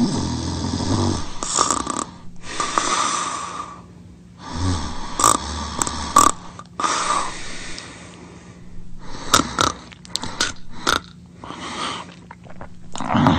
Ah.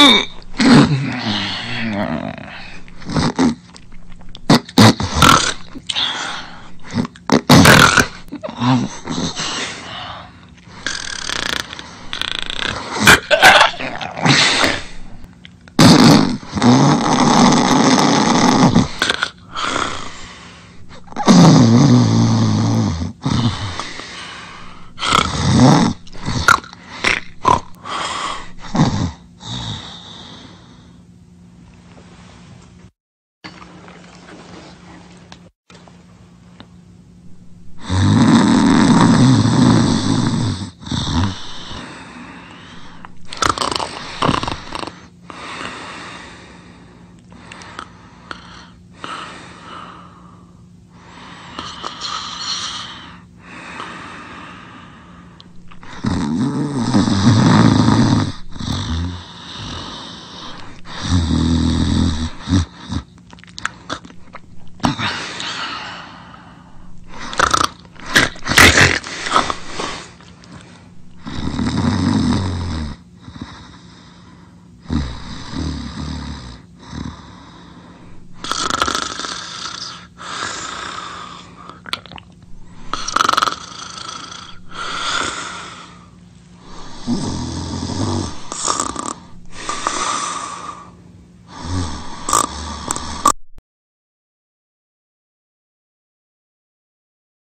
Mm-hmm. Mm-hmm.